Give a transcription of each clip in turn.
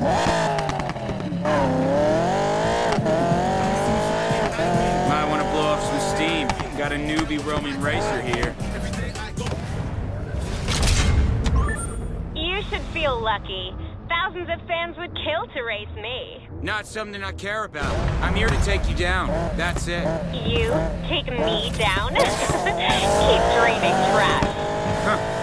Might want to blow off some steam. Got a newbie roaming racer here. You should feel lucky. Thousands of fans would kill to race me. Not something I care about. I'm here to take you down. That's it. You take me down? Keep dreaming, trash. Huh.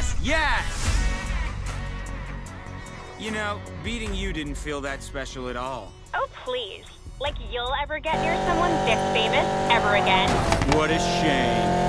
Yes, yes! You know, beating you didn't feel that special at all. Oh, please. Like you'll ever get near someone this famous ever again. What a shame.